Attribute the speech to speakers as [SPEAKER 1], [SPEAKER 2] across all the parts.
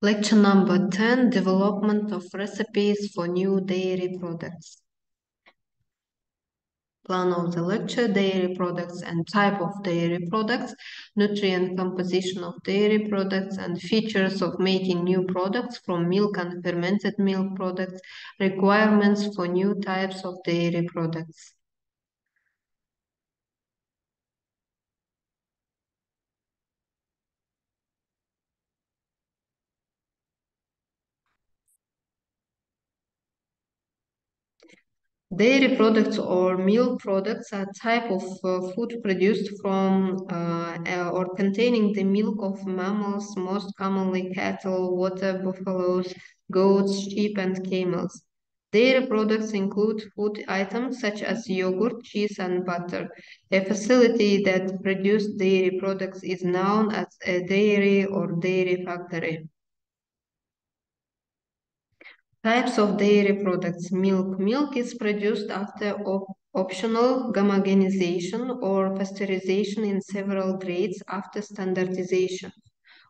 [SPEAKER 1] Lecture number 10, Development of Recipes for New Dairy Products. Plan of the lecture, dairy products and type of dairy products, nutrient composition of dairy products and features of making new products from milk and fermented milk products, requirements for new types of dairy products. Dairy products or milk products are type of uh, food produced from uh, uh, or containing the milk of mammals, most commonly cattle, water buffaloes, goats, sheep, and camels. Dairy products include food items such as yogurt, cheese, and butter. A facility that produces dairy products is known as a dairy or dairy factory. Types of dairy products. Milk. Milk is produced after op optional homogenization or pasteurization in several grades after standardization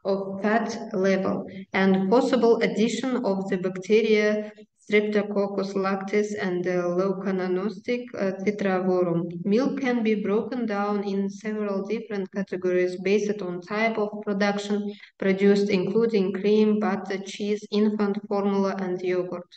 [SPEAKER 1] of fat level and possible addition of the bacteria Streptococcus lactis and the Leuconostoc uh, tetravorum. Milk can be broken down in several different categories based on type of production produced, including cream, butter, cheese, infant formula, and yogurt.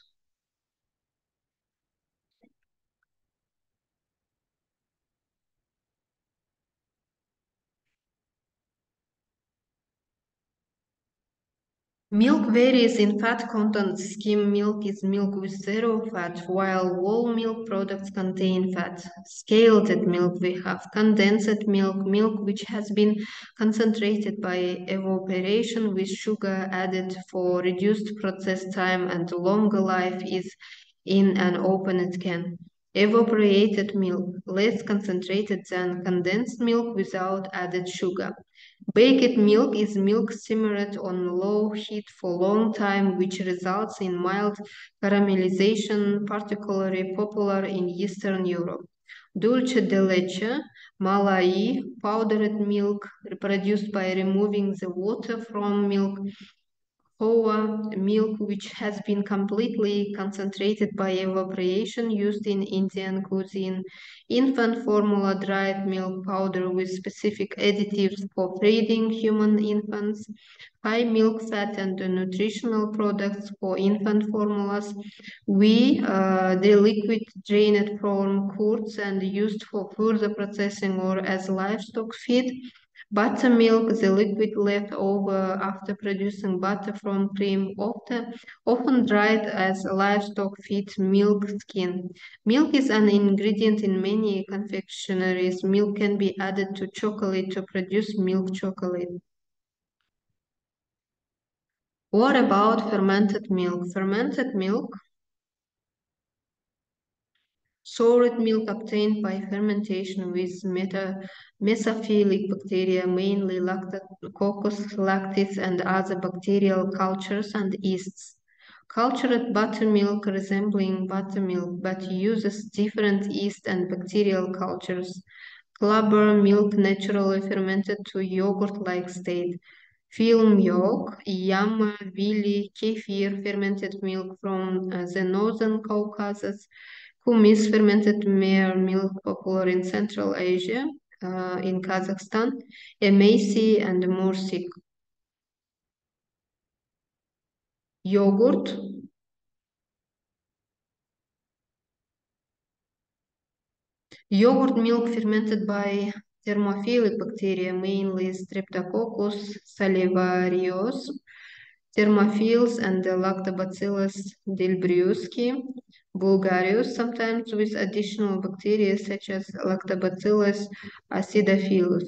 [SPEAKER 1] Milk varies in fat content. Skim milk is milk with zero fat, while whole milk products contain fat. Scaled milk, we have condensed milk, milk which has been concentrated by evaporation with sugar added for reduced process time and longer life is in an opened can. Evaporated milk, less concentrated than condensed milk without added sugar. Baked milk is milk simmered on low heat for a long time, which results in mild caramelization, particularly popular in Eastern Europe. Dulce de leche, malai, powdered milk, produced by removing the water from milk, Khoa milk which has been completely concentrated by evaporation used in Indian cuisine, infant formula dried milk powder with specific additives for feeding human infants, high milk fat and nutritional products for infant formulas, whey, uh, the liquid drained from curds and used for further processing or as livestock feed, Buttermilk, the liquid left over after producing butter from cream, often, often dried as livestock feed milk skin. Milk is an ingredient in many confectioneries. Milk can be added to chocolate to produce milk chocolate. What about fermented milk? Fermented milk Soured milk obtained by fermentation with meta mesophilic bacteria, mainly Lactococcus lactis and other bacterial cultures and yeasts. Cultured buttermilk resembling buttermilk but uses different yeast and bacterial cultures. Clabber milk naturally fermented to yogurt-like state. Filmjölk, yama, viili, kefir, fermented milk from uh, the northern Caucasus, Kumis fermented mare milk popular in Central Asia, uh, in Kazakhstan, Emasi and Mursik. Yogurt, yogurt milk fermented by thermophilic bacteria, mainly Streptococcus salivarius, thermophilus and the Lactobacillus delbrueckii, bulgaricus, sometimes with additional bacteria such as Lactobacillus acidophilus.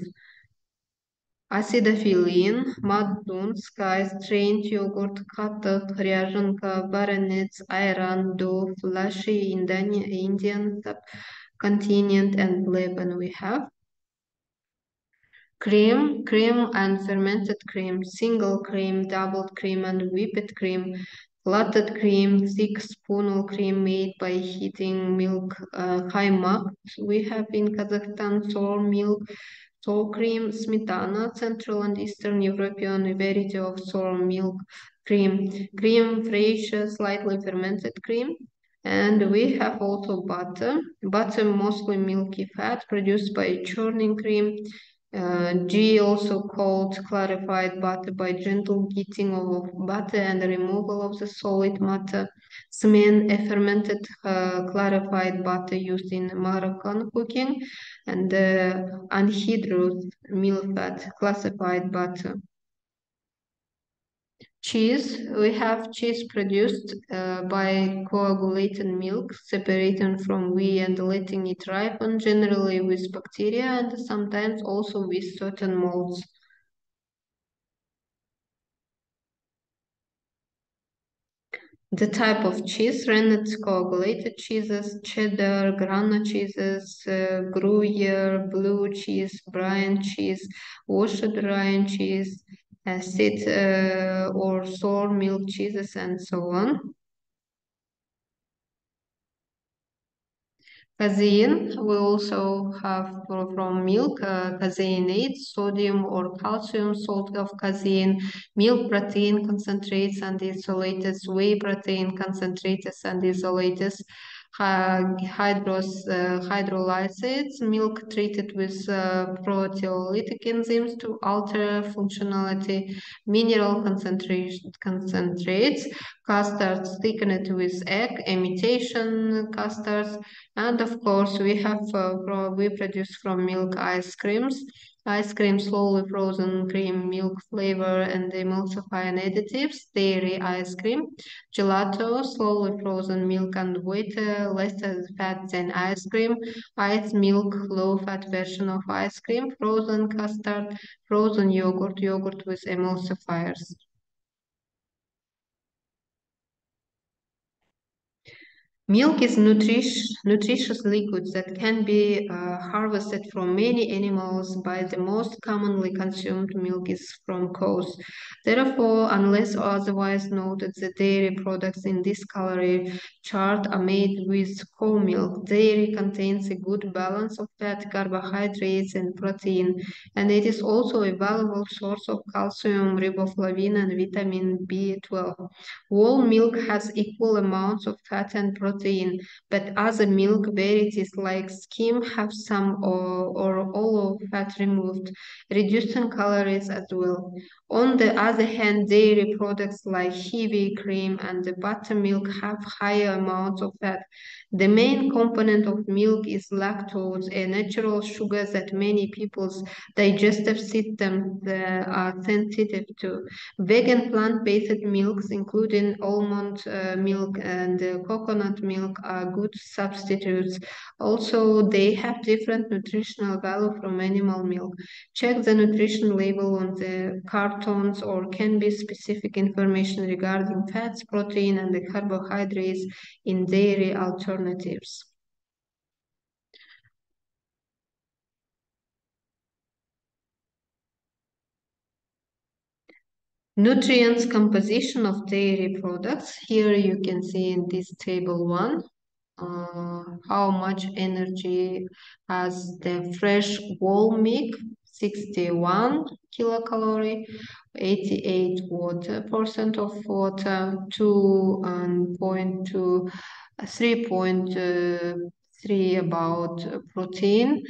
[SPEAKER 1] Acidophilin, mud skies, strained yogurt, katak, ryazhenka, varenets, ayran, dough, lassi, Indian, Indian subcontinent, and Lebanon we have. Cream, cream and fermented cream, single cream, doubled cream, and whipped cream, Clotted cream, thick spoonal cream made by heating milk, uh, kaymak. We have in Kazakhstan sour milk, sour cream, smetana, Central and Eastern European variety of sour milk, cream, cream, fresh, slightly fermented cream. And we have also butter, butter mostly milky fat produced by churning cream. Uh, Ghee also called clarified butter by gentle heating of butter and removal of the solid matter. Smen, a fermented uh, clarified butter used in Moroccan cooking. And uh, anhydrous fat, classified butter. Cheese, we have cheese produced uh, by coagulating milk, separating from whey and letting it ripen, generally with bacteria and sometimes also with certain molds. The type of cheese, rennet coagulated cheeses, cheddar, grana cheeses, uh, Gruyere, blue cheese, brine cheese, washed rind cheese, acid uh, or sour milk cheeses, and so on. Casein, we also have from milk uh, caseinate, sodium or calcium salt of casein, milk protein concentrates and isolators, whey protein concentrates and isolators, hydros, uh, hydrolysates, milk treated with uh, proteolytic enzymes to alter functionality, mineral concentrates, custards thickened with egg, imitation custards, and of course we have uh, we produce from milk ice creams ice cream, slowly frozen cream, milk flavor, and emulsifying additives, dairy ice cream, gelato, slowly frozen milk and uh, less fat than ice cream, ice milk, low fat version of ice cream, frozen custard, frozen yogurt, yogurt with emulsifiers. Milk is nutritious, nutritious liquid that can be uh, harvested from many animals, but the most commonly consumed milk is from cows. Therefore, unless otherwise noted, the dairy products in this calorie chart are made with cow milk. Dairy contains a good balance of fat, carbohydrates, and protein, and it is also a valuable source of calcium, riboflavin, and vitamin B12. Whole milk has equal amounts of fat and protein protein, but other milk varieties like skim have some or, or all of fat removed, reducing calories as well. On the other hand, dairy products like heavy cream and buttermilk have higher amounts of fat. The main component of milk is lactose, a natural sugar that many people's digestive systems uh, are sensitive to. Vegan plant-based milks, including almond uh, milk and uh, coconut milk, are good substitutes. Also, they have different nutritional value from animal milk. Check the nutrition label on the cartons or can be specific information regarding fats, protein, and the carbohydrates in dairy alternatives. Nutrients composition of dairy products. Here you can see in this table one uh, how much energy has the fresh whole milk 61 kilocalorie 88 water percent of water 2 and point two 3.3 about protein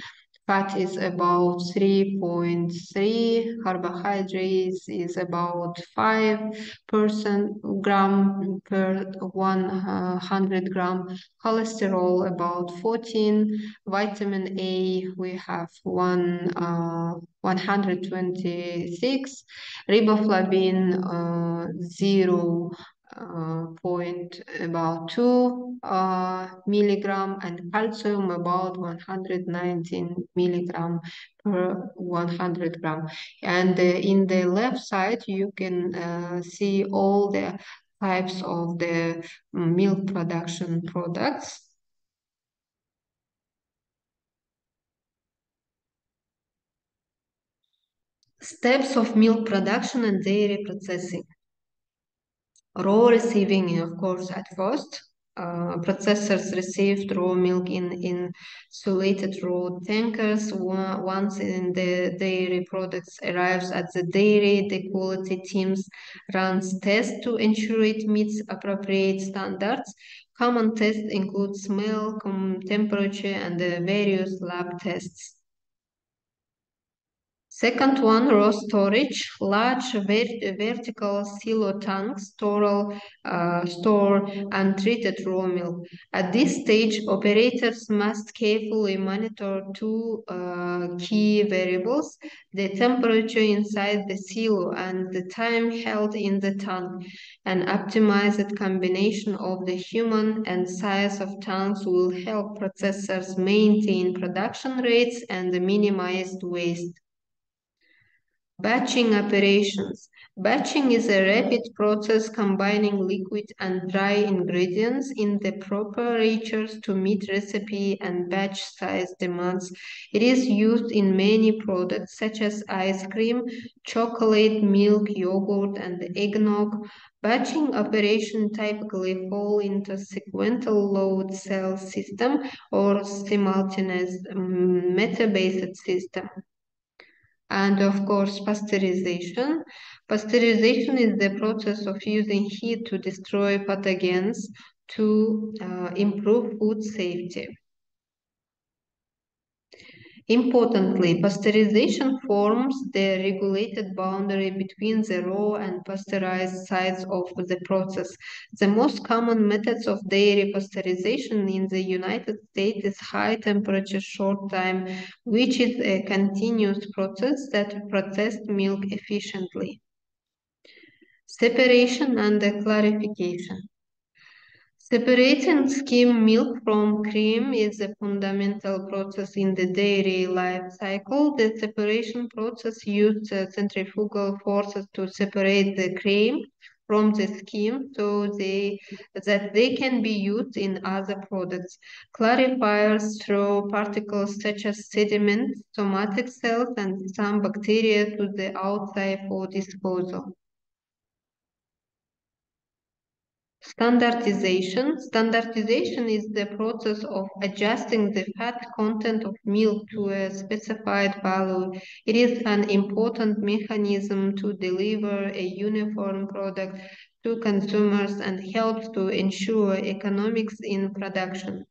[SPEAKER 1] fat is about 3.3 carbohydrates is about 5 percent gram per 100 gram cholesterol about 14 vitamin a we have one uh, 126 riboflavin uh, 0 uh, point about 2 uh, milligram and calcium about 119 milligram per 100 gram. And uh, in the left side you can uh, see all the types of the milk production products. Steps of milk production and dairy processing raw receiving, of course, at first, uh, processors received raw milk in insulated raw tankers. Once in the dairy products arrives at the dairy, the quality teams runs tests to ensure it meets appropriate standards. Common tests include smell, temperature, and the various lab tests. Second one, raw storage, large vertical silo tanks store, uh, store untreated raw milk. At this stage, operators must carefully monitor two uh, key variables, the temperature inside the silo and the time held in the tank. An optimized combination of the human and size of tanks will help processors maintain production rates and minimize waste. Batching operations. Batching is a rapid process combining liquid and dry ingredients in the proper ratios to meet recipe and batch size demands. It is used in many products such as ice cream, chocolate, milk, yogurt, and eggnog. Batching operation typically fall into sequential load cell system or simultaneous um, meta-based system and of course pasteurization. Pasteurization is the process of using heat to destroy pathogens to uh, improve food safety. Importantly, pasteurization forms the regulated boundary between the raw and pasteurized sides of the process. The most common methods of dairy pasteurization in the United States is high temperature short time, which is a continuous process that processes milk efficiently. Separation and clarification. Separating skim milk from cream is a fundamental process in the dairy life cycle. The separation process uses centrifugal forces to separate the cream from the skim so they, that they can be used in other products. Clarifiers throw particles such as sediment, somatic cells, and some bacteria to the outside for disposal. Standardization. Standardization is the process of adjusting the fat content of milk to a specified value. It is an important mechanism to deliver a uniform product to consumers and helps to ensure economics in production.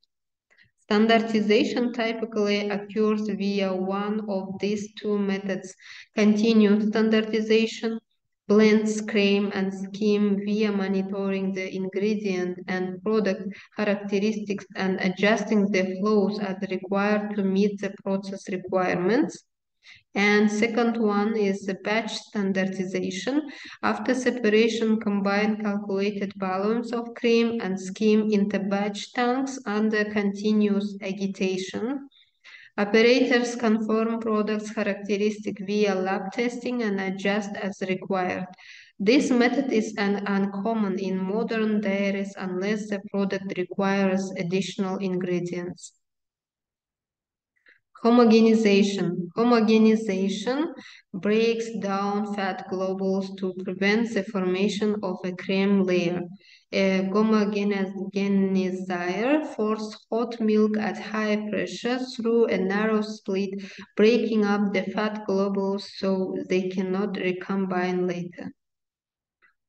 [SPEAKER 1] Standardization typically occurs via one of these two methods, continuous standardization blends cream and skim via monitoring the ingredient and product characteristics and adjusting the flows as required to meet the process requirements. And second one is the batch standardization. After separation, combine calculated volumes of cream and skim into batch tanks under continuous agitation. Operators confirm products characteristic via lab testing and adjust as required. This method is an uncommon in modern dairies unless the product requires additional ingredients. Homogenization. Homogenization breaks down fat globules to prevent the formation of a cream layer. Eh, a homogenizer forces hot milk at high pressure through a narrow slit, breaking up the fat globules so they cannot recombine later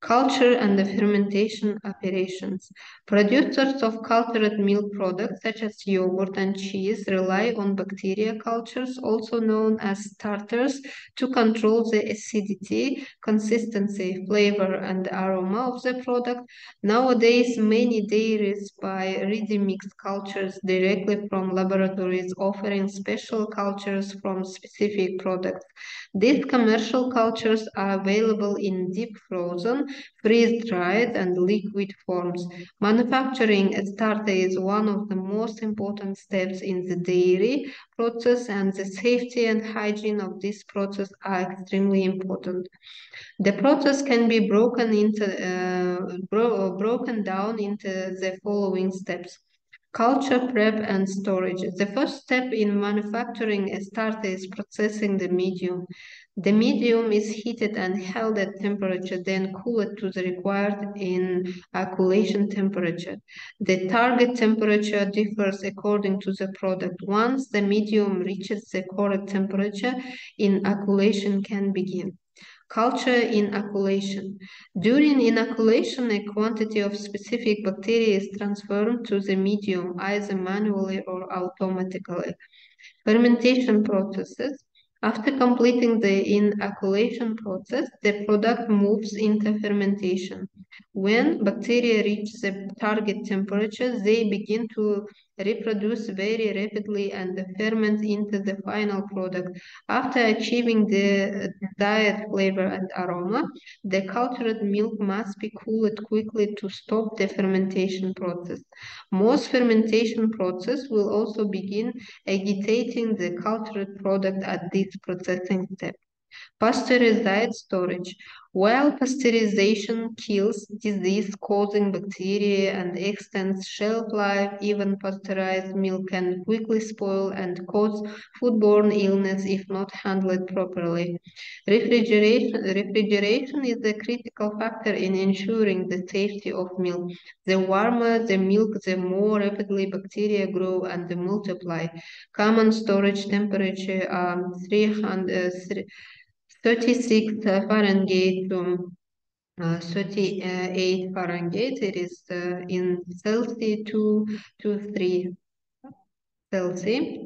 [SPEAKER 1] culture and the fermentation operations. Producers of cultured milk products such as yogurt and cheese rely on bacteria cultures, also known as starters, to control the acidity, consistency, flavor, and aroma of the product. Nowadays, many dairies buy ready-mixed cultures directly from laboratories offering special cultures from specific products. These commercial cultures are available in deep frozen, freeze-dried, and liquid forms. Manufacturing a starter is one of the most important steps in the dairy process, and the safety and hygiene of this process are extremely important. The process can be broken into uh, bro broken down into the following steps. Culture prep and storage. The first step in manufacturing a starter is processing the medium. The medium is heated and held at temperature, then cooled to the required inoculation temperature. The target temperature differs according to the product. Once the medium reaches the correct temperature, inoculation can begin. Culture inoculation. During inoculation, a quantity of specific bacteria is transferred to the medium, either manually or automatically. Fermentation processes. After completing the inoculation process, the product moves into fermentation. When bacteria reach the target temperature, they begin to reproduce very rapidly and ferment into the final product. After achieving the desired flavor and aroma, the cultured milk must be cooled quickly to stop the fermentation process. Most fermentation process will also begin agitating the cultured product at this processing step. Pasteurized storage. While pasteurization kills disease-causing bacteria and extends shelf life, even pasteurized milk can quickly spoil and cause foodborne illness if not handled properly. Refrigeration, refrigeration is a critical factor in ensuring the safety of milk. The warmer the milk, the more rapidly bacteria grow and multiply. Common storage temperature um, 300, uh, 36 Fahrenheit to uh, 38 Fahrenheit. It is uh, in Celsius 2 to 3 Celsius.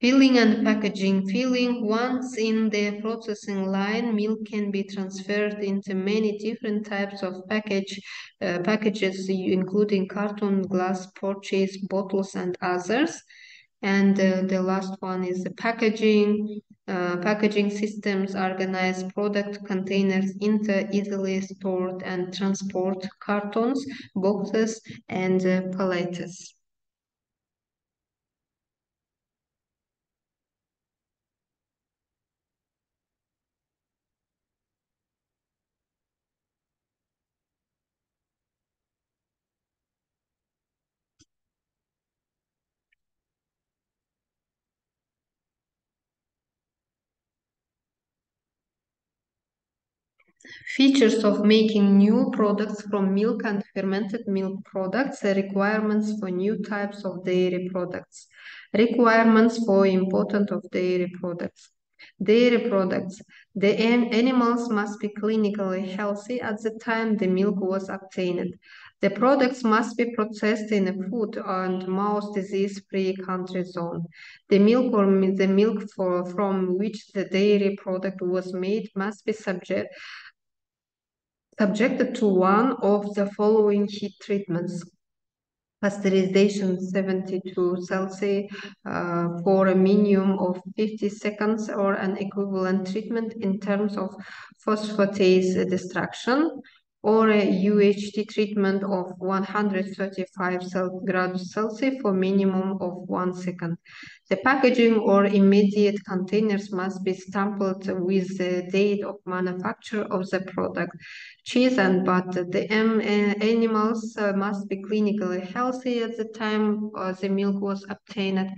[SPEAKER 1] Filling and packaging. Filling, once in the processing line, milk can be transferred into many different types of package uh, packages, including carton, glass, pouches, bottles, and others. And the last one is the packaging. Uh, packaging systems organize product containers into easily stored and transport cartons, boxes, and uh, pallets. Features of making new products from milk and fermented milk products, the requirements for new types of dairy products, requirements for import of dairy products. Dairy products. The animals must be clinically healthy at the time the milk was obtained. The products must be processed in a foot and mouth disease-free country zone. The milk or the milk for, from which the dairy product was made must be subject subjected to one of the following heat treatments. Pasteurization 72 Celsius uh, for a minimum of 50 seconds or an equivalent treatment in terms of phosphatase destruction or a UHT treatment of 135 degrees Celsius for minimum of one second. The packaging or immediate containers must be stamped with the date of manufacture of the product. Cheese and butter. The animals uh, must be clinically healthy at the time uh, the milk was obtained.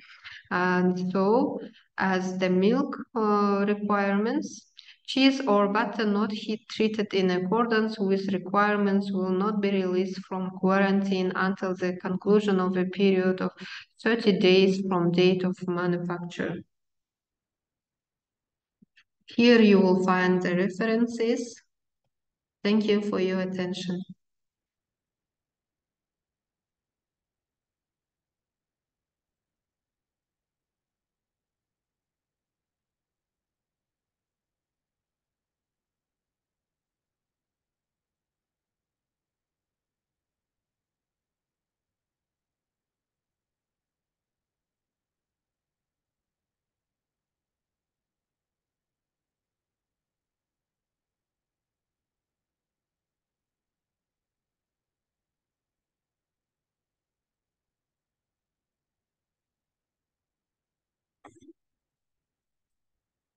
[SPEAKER 1] And so, as the milk uh, requirements, Cheese or butter not heat treated in accordance with requirements will not be released from quarantine until the conclusion of a period of 30 days from date of manufacture. Here you will find the references. Thank you for your attention.